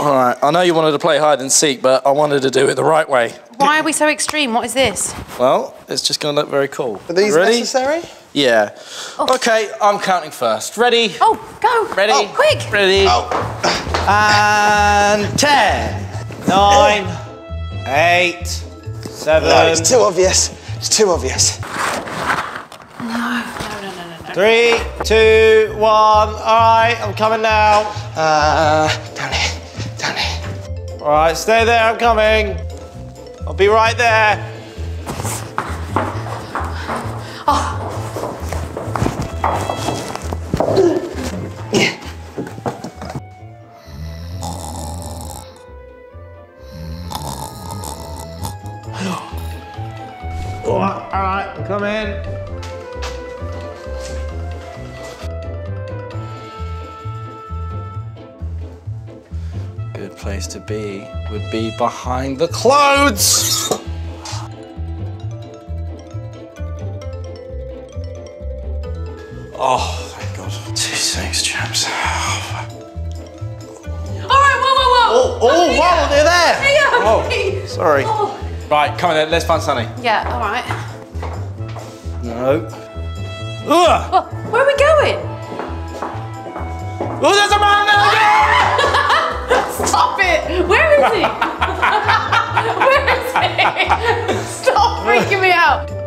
All right, I know you wanted to play hide and seek, but I wanted to do it the right way. Why are we so extreme? What is this? Well, it's just going to look very cool. Are these Ready? necessary? Yeah. Okay, I'm counting first. Ready? Oh, go. Ready? Oh, quick. Ready? Oh. And ten, nine, eight, seven, No, it's too obvious. It's too obvious. three, two, one. All right, I'm coming now. Uh, down here. All right, stay there. I'm coming. I'll be right there. Right, all right, I'm coming. Good place to be would be behind the clothes. Oh, thank God. Two thanks, chaps. All right, whoa, whoa, whoa. Oh, oh, wow, they're there. Oh, Sorry. Oh. Right, come on then, let's find Sonny. Yeah, all right. No. Ugh! Oh, where are we going? Oh, there's a man there! Where is he? Stop freaking me out.